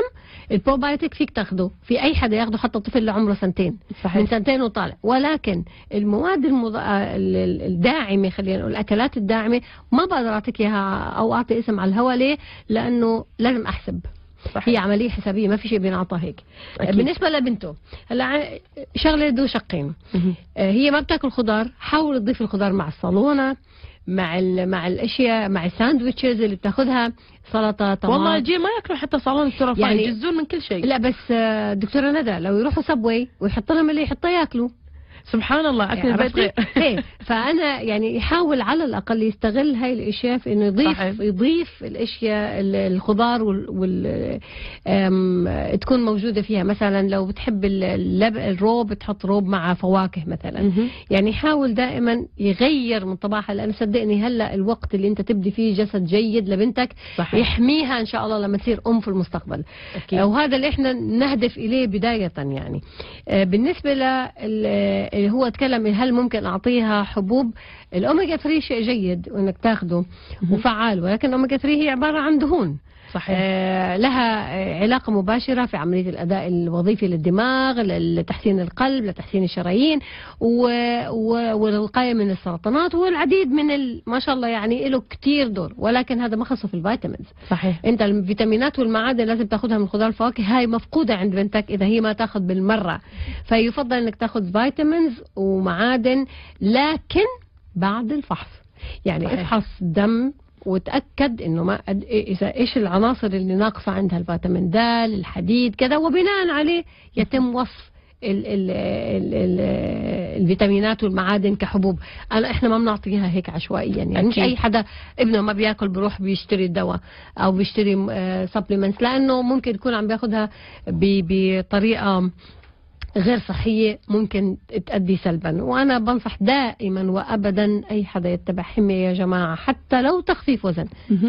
البروبايوتيك فيك تاخده. في أي حدا ياخده حتى طفل اللي عمره سنتين من صحيح سنتين وطالع. ولكن المواد المض... ال- ال- الداعمة خلينا نقول الأكلات الداعمة. ما بقدر اعطيك إياها أو أعطي اسم على الهواء ليه؟ لأنه لازم أحسب. صحيح. هي عملية حسابية ما في شيء بينعطى هيك. أكيد. بالنسبة لبنته هلا شغلة ذو شقين. آه، هي ما بتاكل خضار حاول تضيف الخضار مع الصالونة مع ال- مع الأشياء مع ال sandwiches اللي بتاخذها سلطة طماطم. والله الجيل ما ياكلوا حتى صالونة ترى فيه يعني- يعني يجزون من كل شيء. لا بس آه، دكتورة ندى لو يروحوا سبوي ويحط لهم اللي يحطه ياكلوا. سبحان الله أكل البيت غير عرفتي؟ إيه فأنا يعني يحاول على الأقل يستغل هاي الإشياء في إنه يضيف صحيح. يضيف الأشياء ال- الخضار وال, وال أم، تكون موجودة فيها. مثلا لو بتحب ال- اللب الروب تحط روب مع فواكه مثلا. مهم. يعني يحاول دائما يغير من طباعها لأنه صدقني هلأ الوقت اللي أنت تبدي فيه جسد جيد لبنتك صحيح. يحميها إن شاء الله لما تصير أم في المستقبل. أكيد. وهذا اللي إحنا نهدف إليه بداية يعني. آه، بالنسبة ل اللي هو تكلم هل ممكن أعطيها حبوب؟ الاوميجا 3 شيء جيد وانك تاخده وفعال ولكن الاوميجا 3 هي عبارة عن دهون. صحيح. آه، لها علاقة مباشرة في عملية الأداء الوظيفي للدماغ لتحسين القلب لتحسين الشرايين و- و- والوقاية من السرطانات والعديد من ال- ما شاء الله يعني له كتير دور ولكن هذا ما خصه في ال vitamins. صحيح. أنت الفيتامينات والمعادن لازم تأخذها من الخضار والفواكه هاي مفقودة عند بنتك إذا هي ما تأخذ بالمرة. فيفضل إنك تأخذ vitamins ومعادن لكن بعد الفحص. يعني صحيح. افحص دم وتأكد إنه ما قد إذا إيش العناصر اللي ناقصة عندها الفيتامين د الحديد كذا وبناء عليه يتم وصف ال ال ال ال الفيتامينات والمعادن كحبوب أنا إحنا ما بنعطيها هيك عشوائيا يعني مش أكيد. أي حدا ابنه ما بياكل بيروح بيشتري الدواء أو بيشتري supplements لأنه ممكن يكون عم بياخذها بطريقة غير صحية ممكن تؤدي سلبا. وأنا بنصح دائما وأبدا أي حدا يتبع حمية يا جماعة حتى لو تخفيف وزن.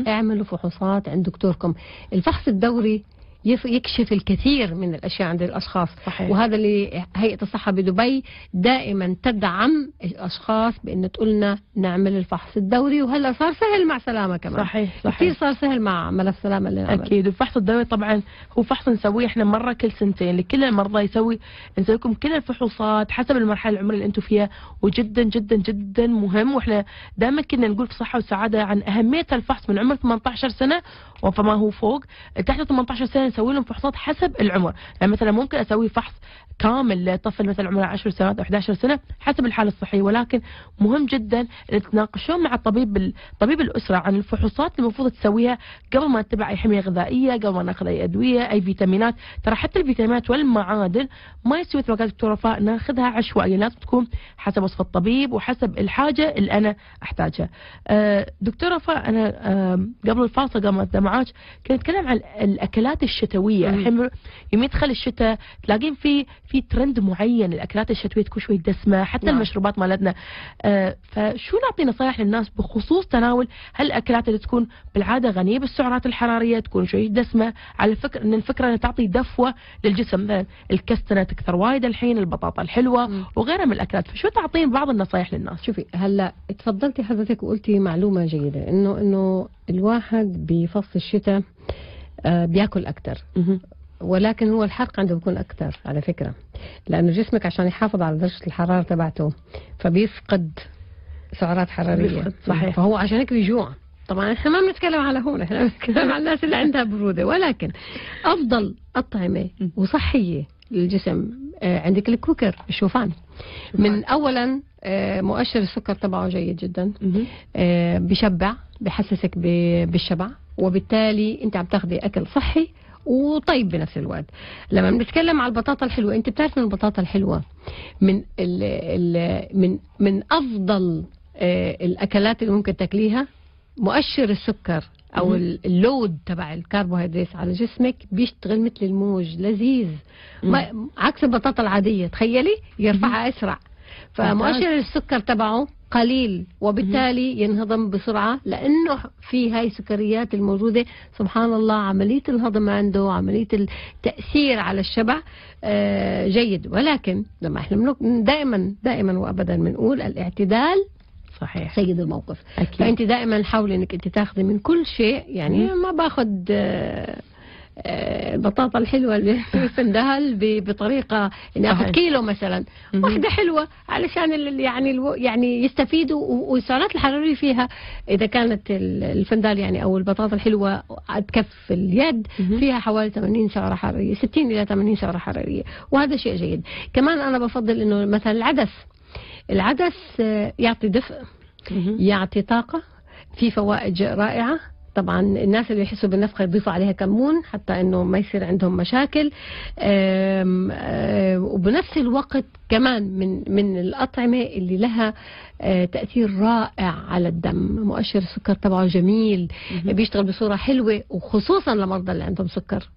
اعملوا فحوصات عند دكتوركم. الفحص الدوري يكشف الكثير من الأشياء عند الأشخاص. صحيح. وهذا اللي هيئة الصحة بدبي دائما تدعم الأشخاص بأن تقولنا نعمل الفحص الدوري وهلا صار سهل مع سلامة كمان. صحيح كثير صحيح صار سهل مع ملف سلامه اللي نعمل أكيد. والفحص الدوري طبعا هو فحص نسويه إحنا مرة كل سنتين لكل المرضى يسوي نسوي لكم كل الفحوصات حسب المرحلة العمريه اللي أنتم فيها وجدا جدا جدا مهم. وإحنا دائما كنا نقول في صحة وسعادة عن أهمية الفحص من عمر 18 سنة وفما هو فوق. تحت 18 سنة نسوي لهم فحوصات حسب العمر. يعني مثلا ممكن أسوي فحص كامل لطفل مثلا عمره 10 سنوات أو 11 سنة حسب الحالة الصحية ولكن مهم جدا إن تتناقشون مع الطبيب طبيب الأسرة عن الفحوصات اللي المفروض تسويها قبل ما نتبع أي حمية غذائية قبل ما ناخذ أي أدوية أي فيتامينات. ترى حتى الفيتامينات والمعادن ما يسوي مثل ما قالت دكتوره وفاء ناخذها عشوائيا. لازم تكون حسب وصف الطبيب وحسب الحاجة اللي أنا أحتاجها. آه، دكتورة وفاء أنا قبل الفاصل قبل ما معاك كنت اتكلم عن الأكلات الشتوية. الحين يوم يدخل الشتاء تلاقين في في ترند معين الأكلات الشتوية تكون شوي دسمة حتى نعم. المشروبات مالتنا. آه فشو نعطي نصائح للناس بخصوص تناول هالأكلات اللي تكون بالعادة غنية بالسعرات الحرارية تكون شوي دسمة؟ على فكره إن الفكرة إنها تعطي دفوة للجسم. مثلا الكستنه تكثر وايد الحين البطاطا الحلوة. وغيرها من الأكلات. فشو تعطين بعض النصائح للناس؟ شوفي هلأ تفضلتي حضرتك وقلتي معلومة جيدة إنه إنه الواحد بفصل الشتاء بياكل أكثر. ولكن هو الحرق عنده بيكون أكثر على فكرة. لأنه جسمك عشان يحافظ على درجة الحرارة تبعته فبيفقد سعرات حرارية. بيفقد، صحيح. فهو عشان هيك بيجوع. طبعا إحنا ما بنتكلم على هون إحنا بنتكلم على الناس اللي عندها برودة. ولكن أفضل اطعمه وصحيه للجسم آه، عندك الكوكر الشوفان. من اولا آه، مؤشر السكر تبعه جيد جدا. آه، بشبع بحسسك بالشبع. وبالتالي انت عم تاخذي أكل صحي وطيب بنفس الوقت. لما بنتكلم على البطاطا الحلوة انت بتعرف ان البطاطا الحلوة؟ من ال ال من من أفضل آه، الأكلات اللي ممكن تاكليها؟ مؤشر السكر أو اللود تبع الكربوهيدرات على جسمك بيشتغل مثل الموج لذيذ. ما عكس البطاطا العادية تخيلي يرفعها أسرع. فمؤشر السكر تبعه قليل وبالتالي ينهضم بسرعة لأنه في هاي السكريات الموجودة سبحان الله عملية الهضم عنده عملية التأثير على الشبع آه، جيد. ولكن لما إحنا دائما دائما وأبدا بنقول الاعتدال صحيح. سيد الموقف. أكيد. فأنت دائما حاولي إنك أنت تاخذي من كل شيء يعني ما باخذ آه، البطاطا الحلوة اللي في الفندال ب- بطريقة اني آخذ صحيح. كيلو مثلا. واحدة حلوة علشان يعني الو- يعني يستفيدوا والسعرات الحرارية فيها إذا كانت ال- الفندال يعني أو البطاطا الحلوة قد كف اليد. فيها حوالي 80 سعره حرارية 60 إلى 80 سعره حرارية وهذا شيء جيد كمان أنا بفضل إنه مثلا العدس العدس آه، يعطي دفء. يعطي طاقة في فوائد رائعة طبعا الناس اللي يحسوا بالنفخة يضيفوا عليها كمون حتى إنه ما يصير عندهم مشاكل. آم، آم، وبنفس الوقت كمان من من الأطعمة اللي لها آه، تأثير رائع على الدم. مؤشر السكر تبعه جميل. بيشتغل بصورة حلوة وخصوصا لمرضى اللي عندهم سكر.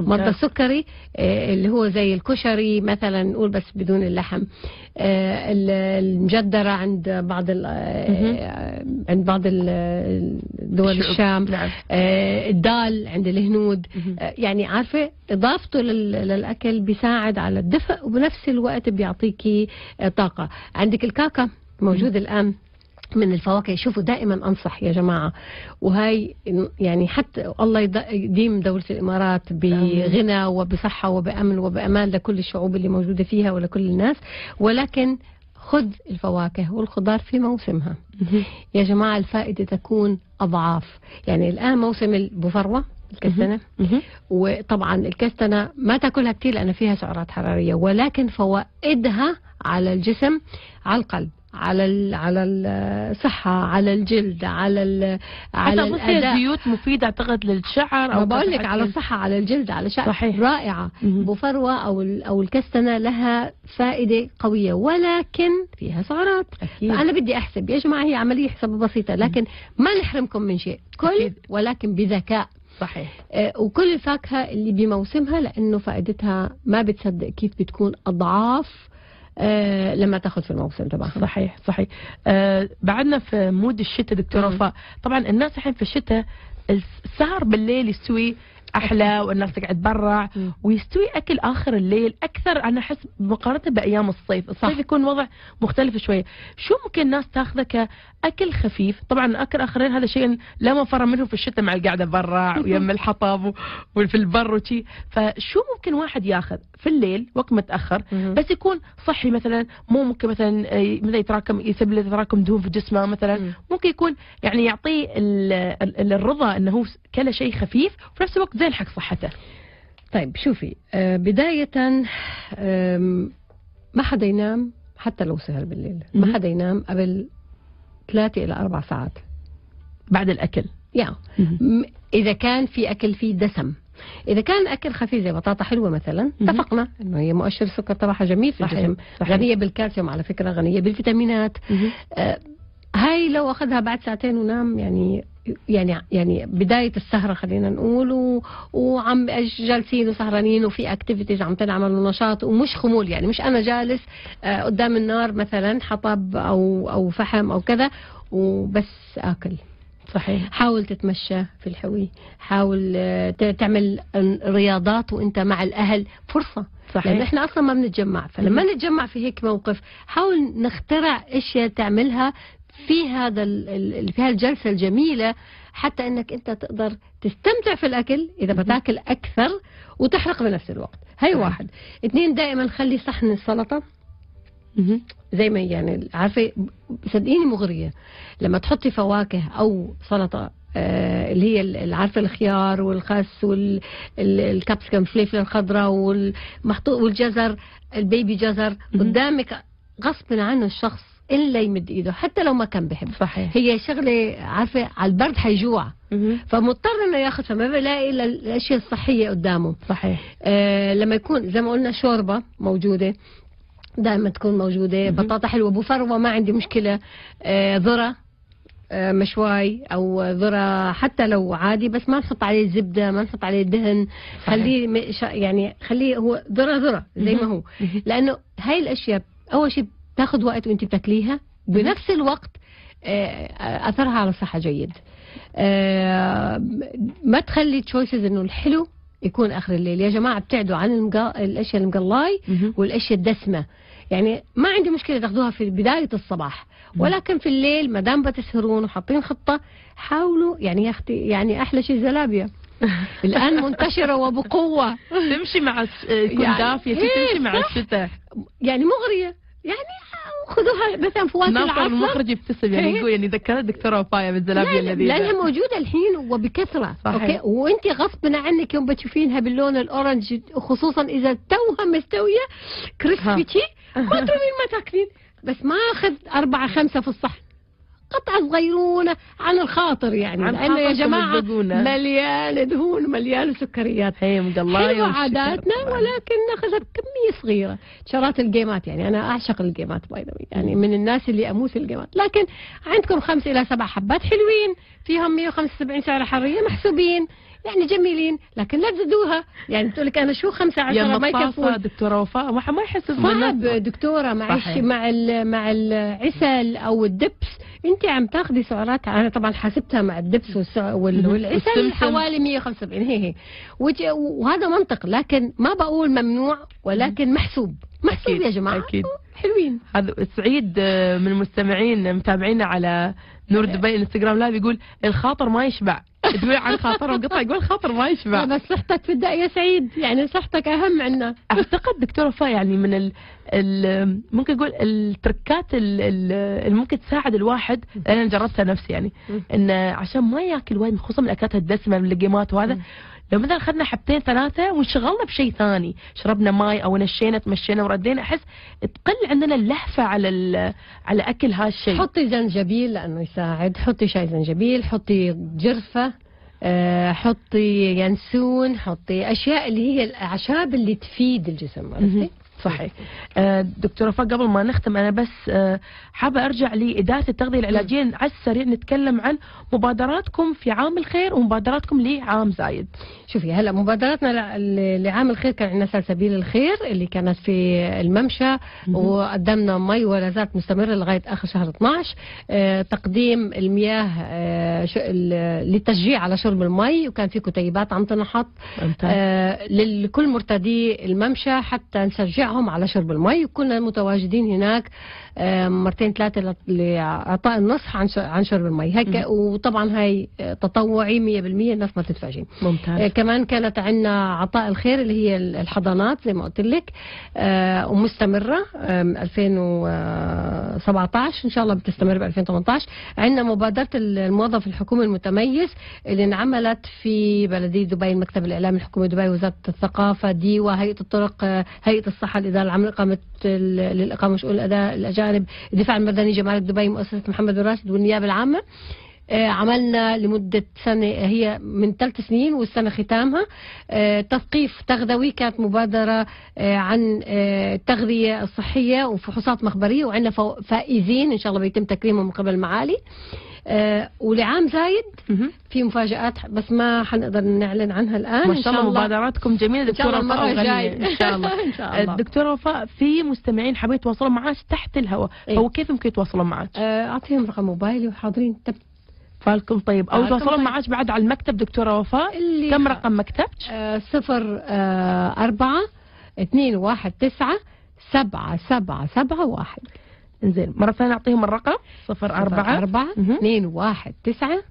مرضى. السكري آه، اللي هو زي الكشري مثلا نقول بس بدون اللحم. آه، ال- المجدرة عند بعض ال- آه، عند بعض دول. الشام. نعم. الدال عند الهنود. يعني عارفة إضافته لل- للأكل بيساعد على الدفء وبنفس الوقت بيعطيكي طاقة. عندك الكاكا موجود الآن. من الفواكه شوفوا دائما أنصح يا جماعة. وهاي يعني حتى الله يد- يديم دولة الإمارات بغنى وبصحة وبأمن وبأمان لكل الشعوب اللي موجودة فيها ولكل الناس. ولكن خذ الفواكه والخضار في موسمها. يا جماعة الفائدة تكون أضعاف. يعني الآن موسم البفروة الكستنة. مهم. وطبعا الكستنة ما تأكلها كتير لأن فيها سعرات حرارية ولكن فوائدها على الجسم على القلب. على ال- على الصحة على الجلد على ال- على حتى الأداء. زيوت مفيدة أعتقد للشعر أو بقول لك على. الصحة على الجلد على شعر. صحيح. رائعة. مهم. بفروة أو أو الكستنة لها فائدة قوية ولكن فيها سعرات. أكيد. فأنا بدي أحسب. يا جماعة هي عملية حساب بسيطة لكن ما نحرمكم من شيء. كل أكيد. ولكن بذكاء. صحيح. آه، وكل الفاكهة اللي بموسمها لأنه فائدتها ما بتصدق كيف بتكون أضعاف آه، لما تاخذ في الموسم تبعها صحيح صحيح. آه بعدنا في مود الشتاء دكتورة مم. وفاء طبعا الناس الحين في الشتاء السهر بالليل يستوي أحلى والناس تقعد برا. ويستوي أكل آخر الليل أكثر أنا أحس مقارنة بأيام الصيف، الصيف صح. يكون وضع مختلف شوية، شو ممكن الناس تاخذه كأكل خفيف، طبعا أكل اخر الليل هذا شيء لا مفر منه في الشتاء مع القعدة برا ويم الحطب وفي البر وشي، فشو ممكن واحد ياخذ في الليل وقت متأخر. بس يكون صحي مثلا مو ممكن مثلا مثلا يتراكم يسبب له تراكم دهون في جسمه مثلا مم. ممكن يكون يعني يعطيه ال- ال- الرضا إنه هو كله شيء خفيف وفي نفس الوقت زين حق صحته طيب شوفي آه، بداية ما حدا ينام حتى لو سهر بالليل. ما حدا ينام قبل ثلاثة إلى أربع ساعات. بعد الأكل. yeah. إذا كان في أكل فيه دسم. إذا كان أكل خفيف زي بطاطا حلوة مثلا. اتفقنا إنه هي مؤشر السكر تبعها جميل في صحيح، الجسم. غنية بالكالسيوم على فكرة غنية بالفيتامينات. آه، هاي لو أخذها بعد ساعتين ونام يعني يعني يعني بداية السهرة خلينا نقول و... وعم جالسين وسهرانين وفي activities عم تنعمل ونشاط ومش خمول يعني مش أنا جالس آه، قدام النار مثلا حطب أو أو فحم أو كذا وبس آكل. صحيح. حاول تتمشى في الحوي حاول آه، تعمل رياضات وأنت مع الأهل فرصة. لأن صحيح إحنا أصلا ما بنتجمع. فلما نتجمع في هيك موقف حاول نخترع أشياء تعملها في هذا في هالجلسة الجميلة حتى إنك أنت تقدر تستمتع في الأكل إذا بتاكل أكثر وتحرق بنفس الوقت هاي. واحد اثنين دائما خلي صحن السلطة مهم. زي ما يعني عارفة صدقيني مغرية لما تحطي فواكه أو سلطة آه اللي هي عارفة الخيار والخس والكابسكم فليفله الخضراء والمحطوط والجزر البيبي جزر. قدامك غصب عنه الشخص إلا يمد إيده حتى لو ما كان بحب صحيح. هي شغلة عارفة على البرد حيجوع. فمضطر إنه ياخذ فما بلاقي إلا الأشياء الصحية قدامه. صحيح. آه لما يكون زي ما قلنا شوربة موجودة دائما تكون موجودة. بطاطا حلوة. أبو فروة ما عندي مشكلة. آه ذرة آه مشواي أو ذرة حتى لو عادي بس ما نحط عليه زبدة ما نحط عليه دهن. صحيح. خليه يعني خليه هو ذرة ذرة زي ما هو. لأنه هاي الأشياء أول شيء بتاخذ وقت وانت بتاكليها بنفس الوقت آه، أثرها على الصحة جيد. آه، ما تخلي تشويسز إنه الحلو يكون آخر الليل. يا جماعة ابتعدوا عن المقا... الأشياء المقلاي. والأشياء الدسمة. يعني ما عندي مشكلة تاخذوها في بداية الصباح ولكن في الليل ما دام بتسهرون وحاطين خطة حاولوا يعني يا أختي يعني أحلى شيء زلابيا. الآن منتشرة وبقوة. تمشي مع يكون يعني دافية إيه، تمشي مع صح. الشتاء. يعني مغرية. يعني خذوها مثلا ناصر العصر. المخرج يبتسم يعني إيه. يقول يعني ذكرت دكتورة وفايه بالزلابيه لا، اللذيذه لأنها موجودة الحين وبكثرة صحيح. okay؟ وأنت غصب عنك يوم بتشوفينها باللون ال orange خصوصا إذا توها مستوية crispy ما ترمين ما تاكلين. بس ما أخذ أربعة خمسة في الصحن. قطعة صغيرة عن الخاطر يعني عن لأنه يا جماعة. مليان دهون مليان سكريات. حلوة عاداتنا. ولكن ناخذها بكمية صغيرة. شرات الجيمات يعني أنا أعشق الجيمات by يعني من الناس اللي أموس الجيمات. لكن عندكم خمس إلى سبع حبات حلوين فيهم 175 سعر حرية محسوبين يعني جميلين لكن لا تزيدوها. يعني بتقول لك أنا شو خمسة يا عشرة ما مطافه يكفون دكتورة وفاء ما ما يحس صعب. دكتورة مع مع ال- مع العسل أو الدبس. انت عم تاخذي سعرات أنا طبعا حاسبتها مع الدبس. والعسل. حوالي 175 هي هي وهذا منطق لكن ما بقول ممنوع ولكن محسوب محسوب يا جماعة أكيد. حلوين هذا سعيد آه، من المستمعين متابعينا على نور دبي الانستغرام لايف يقول الخاطر ما يشبع تقول عن خاطر وقطع يقول الخاطر ما لا يشبع بس صحتك في يا سعيد يعني صحتك أهم عنا أعتقد دكتور وفاء يعني من ال ال ممكن أقول التركات ال- ال- اللي ممكن تساعد الواحد أنا جربتها نفسي يعني. انه عشان ما ياكل وايد خصوصا من الأكلات الدسمة من اللقيمات وهذا. لو مثلا اخذنا حبتين ثلاثة وانشغلنا بشيء ثاني شربنا ماي أو نشينا تمشينا وردينا أحس تقل عندنا اللهفة على على أكل هالشيء. حطي زنجبيل لأنه يساعد. حطي شاي زنجبيل حطي جرفة آه، حطي ينسون حطي أشياء اللي هي الأعشاب اللي تفيد الجسم عرفتي؟ صحيح. آه، دكتورة وفاء قبل ما نختم أنا بس آه، حابة أرجع لإدارة التغذية العلاجية على السريع نتكلم عن مبادراتكم في عام الخير ومبادراتكم لعام زايد. شوفي هلا مبادرتنا ل- لعام الخير كان عندنا سلسبيل الخير اللي كانت في الممشى وقدمنا مي ولا زالت مستمرة لغاية آخر شهر 12 آه، تقديم المياه للتشجيع على شرب المي وكان في كتيبات عم تنحط. لكل مرتدي الممشى حتى نشجعهم على شرب المي. وكنا متواجدين هناك مرتين ثلاثة لإعطاء النصح عن عن شرب المي. هيك وطبعا هاي آه، تطوعي 100% الناس ما تدفع شيء آه، ممتاز كمان كانت عندنا عطاء الخير اللي هي الحضانات زي ما قلت لك آه، ومستمرة آم، 2017 إن شاء الله بتستمر ب 2018 عندنا مبادرة الموظف الحكومي المتميز اللي انعملت في بلدية دبي المكتب الإعلامي الحكومي دبي وزارة الثقافة دي وهيئة الطرق آه، هيئة الصحة الإدارة العامة لإقامة ال- للإقامة شؤون الأداء الأجانب الدفاع المدني جمارك دبي مؤسسة محمد بن راشد والنيابة العامة. آه، عملنا لمدة سنة هي من ثلاث سنين والسنة ختامها. آه، تثقيف تغذوي كانت مبادرة آه، عن التغذية الصحية وفحوصات مخبرية وعندنا فائزين إن شاء الله بيتم تكريمهم من قبل المعالي. آه، ولعام زايد. في مفاجآت بس ما حنقدر نعلن عنها الآن. ما شاء الله مبادراتكم جميلة دكتورة الله وفاء إن شاء الله. الله. الدكتورة وفاء في مستمعين حابين يتواصلوا معك تحت الهواء. إيه. كيف ممكن يتواصلوا معك؟ آه، أعطيهم رقم موبايلي وحاضرين. تب- فالكم طيب. أو يتواصلون طيب. معك بعد على المكتب دكتورة وفاء. اللي كم رقم مكتبك؟ آه، صفر آه، أربعة اثنين واحد تسعة سبعة سبعة سبعة واحد. انزين مرة ثانية أعطيهم الرقم. صفر أربعة أربعة. اثنين واحد تسعة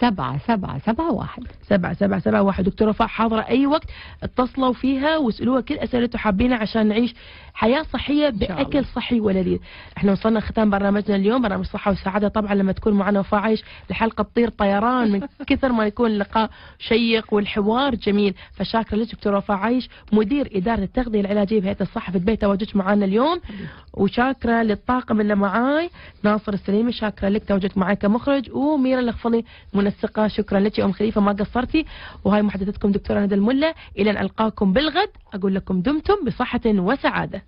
سبعة سبعة سبعة واحد. سبعة سبعة سبعة واحد. دكتورة وفاء حاضرة أي وقت اتصلوا فيها واسألوها كل أسئلة حابينها عشان نعيش حياة صحية. بأكل صحي ولذيذ. إحنا وصلنا ختام برنامجنا اليوم برنامج صحة وسعادة. طبعا لما تكون معنا وفاء عايش الحلقة تطير طيران من كثر ما يكون اللقاء شيق والحوار جميل. فشاكرة لك دكتورة وفاء عايش مدير إدارة التغذية العلاجية بهيئة الصحة في دبي تواجدك معنا اليوم. وشاكرة للطاقم اللي معاي. ناصر السليمي شاكرة لك تواجدك معي كمخرج. وميرا الخفلي منسقة شكرا لك يا أم خليفة ما قصرتي. وهاي محدثتكم دكتورة ندى الملا. إلى أن ألقاكم بالغد. أقول لكم دمتم بصحة وسعادة.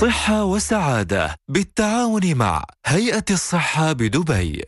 صحة وسعادة بالتعاون مع هيئة الصحة بدبي.